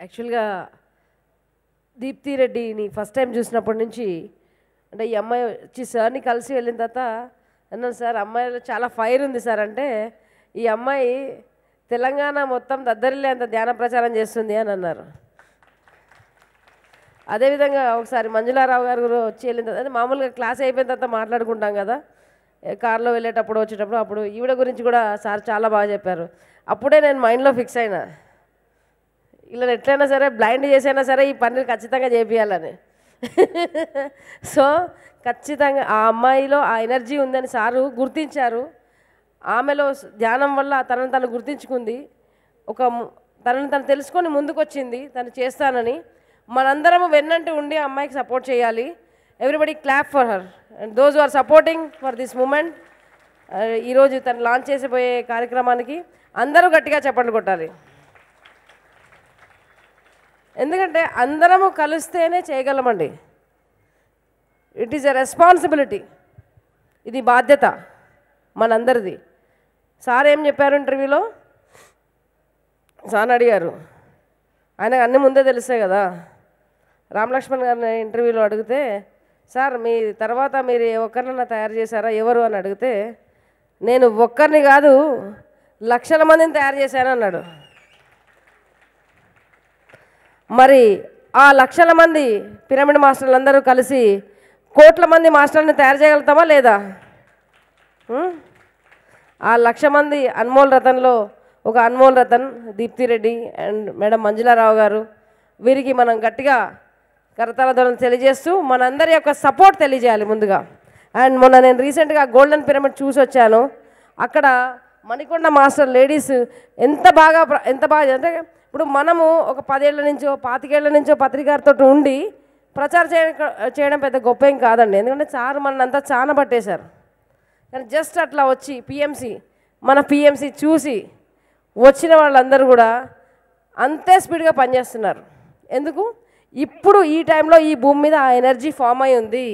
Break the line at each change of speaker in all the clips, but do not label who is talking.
యాక్చువల్గా దీప్తి రెడ్డిని first time చూసినప్పటి నుంచి అంటే ఈ అమ్మాయి వచ్చి సార్ని కలిసి వెళ్ళిన తర్వాత అన్నాను సార్ అమ్మాయిలో చాలా ఫైర్ ఉంది సార్. అంటే ఈ అమ్మాయి తెలంగాణ మొత్తం దద్దరిల్లే అంత ధ్యాన ప్రచారం చేస్తుంది అని అన్నారు. అదేవిధంగా ఒకసారి మంజులారావు గారు వచ్చి వెళ్ళిన తర్వాత అంటే మామూలుగా క్లాస్ అయిపోయిన తర్వాత మాట్లాడుకుంటాం కదా. కార్లో వెళ్ళేటప్పుడు వచ్చేటప్పుడు అప్పుడు ఈవిడ గురించి కూడా సార్ చాలా బాగా చెప్పారు. అప్పుడే నేను మైండ్లో ఫిక్స్ అయినా. ఇలా ఎట్లయినా సరే బ్లైండ్ చేసైనా సరే ఈ పనిని ఖచ్చితంగా చేపియాలని సో ఖచ్చితంగా ఆ అమ్మాయిలో ఆ ఎనర్జీ ఉందని సారు గుర్తించారు. ఆమెలో ధ్యానం వల్ల తనను తను గుర్తించుకుంది. ఒక తనను తను తెలుసుకొని ముందుకొచ్చింది తను చేస్తానని. మనందరము వెన్నంటే ఉండి ఆ అమ్మాయికి సపోర్ట్ చేయాలి. Everybody clap for her and those are supporting for this moment ఈరోజు తను లాంచ్ చేసిపోయే కార్యక్రమానికి అందరూ గట్టిగా చప్పట్లు కొట్టాలి. ఎందుకంటే అందరము కలిస్తేనే చేయగలమండి. ఇట్ ఈజ్ ఎ రెస్పాన్సిబిలిటీ ఇది బాధ్యత మనందరిది. సార్ ఏం చెప్పారు ఇంటర్వ్యూలో? సార్ అడిగారు. ఆయనకు అన్ని ముందే తెలుస్తాయి కదా. రామలక్ష్మణ్ గారిని ఇంటర్వ్యూలో అడిగితే సార్ మీ తర్వాత మీరు ఏ ఒక్కరినన్నా తయారు చేశారా? ఎవరు? అని అడిగితే నేను ఒక్కరిని కాదు లక్షల మందిని తయారు చేశాను అన్నాడు. మరి ఆ లక్షల మంది పిరమిడ్ మాస్టర్లు అందరూ కలిసి కోట్ల మంది మాస్టర్ని తయారు చేయగలుగుతామా లేదా? ఆ లక్ష మంది అన్మోల్ రతన్లో ఒక అన్మోల్ రతన్ దీప్తి రెడ్డి అండ్ మేడం మంజులారావు గారు వీరికి మనం గట్టిగా కరతాల ధోరణి తెలియజేస్తూ మనందరి యొక్క సపోర్ట్ తెలియజేయాలి ముందుగా. అండ్ మొన్న నేను రీసెంట్గా గోల్డెన్ పిరమిడ్ చూసి వచ్చాను. అక్కడ మణికొండ మాస్టర్ లేడీస్ ఎంత బాగా ఎంత బాగా అంటే ఇప్పుడు మనము ఒక పదేళ్ళ నుంచో పాతికేళ్ళ నుంచో పత్రికారితో ఉండి ప్రచారం చేయడం చేయడం పెద్ద గొప్ప ఏం కాదండి. ఎందుకంటే సార్ మనంతా చాలా పట్టేశారు. కానీ జస్ట్ అట్లా వచ్చి పిఎంసి మన పిఎంసి చూసి వచ్చిన వాళ్ళందరూ కూడా అంతే స్పీడ్గా పనిచేస్తున్నారు. ఎందుకు? ఇప్పుడు ఈ టైంలో ఈ భూమి మీద ఆ ఎనర్జీ ఫామ్ అయి ఉంది.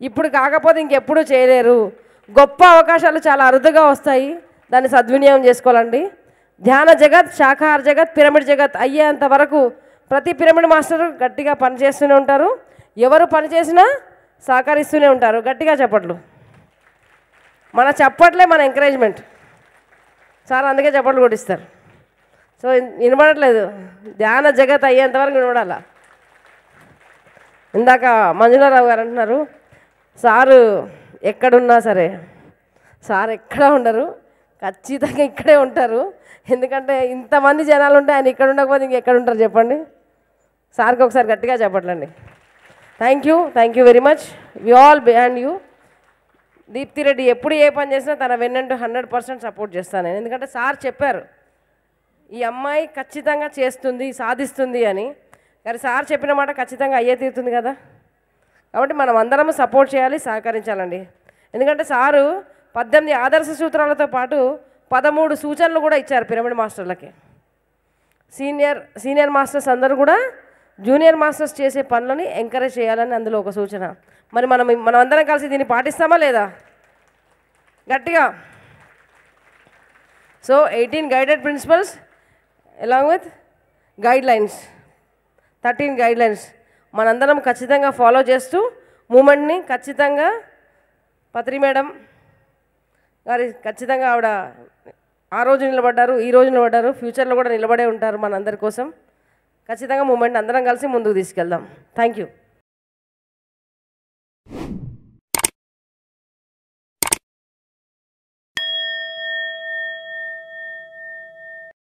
ఇప్పుడు కాకపోతే ఇంకెప్పుడు చేయలేరు. గొప్ప అవకాశాలు చాలా అరుదుగా వస్తాయి. దాన్ని సద్వినియోగం చేసుకోవాలండి. ధ్యాన జగత్ శాఖాహార జగత్ పిరమిడ్ జగత్ అయ్యేంత వరకు ప్రతి పిరమిడ్ మాస్టర్ గట్టిగా పనిచేస్తూనే ఉంటారు. ఎవరు పని చేసినా సహకరిస్తూనే ఉంటారు. గట్టిగా చెప్పట్లు. మన చప్పట్లే మన ఎంకరేజ్మెంట్ సార్ అందుకే చప్పట్లు కొట్టిస్తారు. సో వినబడట్లేదు. ధ్యాన జగత్ అయ్యేంత వరకు వినబడాల? ఇందాక మంజులారావు గారు అంటున్నారు సారు ఎక్కడున్నా సరే సార్ ఎక్కడ ఉండరు ఖచ్చితంగా ఇక్కడే ఉంటారు. ఎందుకంటే ఇంతమంది జనాలు ఉంటే ఆయన ఇక్కడ ఉండకపోతే ఇంకెక్కడ ఉంటారు చెప్పండి? సార్కి ఒకసారి గట్టిగా చెప్పట్లండి. Thank you thank you very much we all behind you Deepti Reddy ఎప్పుడు ఏ పని చేసినా తన వెన్నంటూ హండ్రెడ్ పర్సెంట్ సపోర్ట్ చేస్తాను నేను. ఎందుకంటే సార్ చెప్పారు ఈ అమ్మాయి ఖచ్చితంగా చేస్తుంది సాధిస్తుంది అని. కానీ సార్ చెప్పిన మాట ఖచ్చితంగా అయ్యే తీరుతుంది కదా. కాబట్టి మనం అందరం సపోర్ట్ చేయాలి సహకరించాలండి. ఎందుకంటే సారు పద్దెనిమిది ఆదర్శ సూత్రాలతో పాటు పదమూడు సూచనలు కూడా ఇచ్చారు పిరమిడ్ మాస్టర్లకి. సీనియర్ సీనియర్ మాస్టర్స్ అందరూ కూడా జూనియర్ మాస్టర్స్ చేసే పనులని ఎంకరేజ్ చేయాలని అందులో ఒక సూచన. మరి మనం మనం అందరం కలిసి దీన్ని పాటిస్తామా లేదా? గట్టిగా. So eighteen guided principles along with guidelines thirteen guidelines మనందరం ఖచ్చితంగా ఫాలో చేస్తూ మూమెంట్ని ఖచ్చితంగా పత్రి మేడం మరి ఖచ్చితంగా ఆవిడ ఆ రోజు నిలబడ్డారు ఈ రోజు నిలబడ్డారు ఫ్యూచర్లో కూడా నిలబడే ఉంటారు మనందరి కోసం. ఖచ్చితంగా మూమెంట్ అందరం కలిసి ముందుకు తీసుకెళ్దాం. Thank you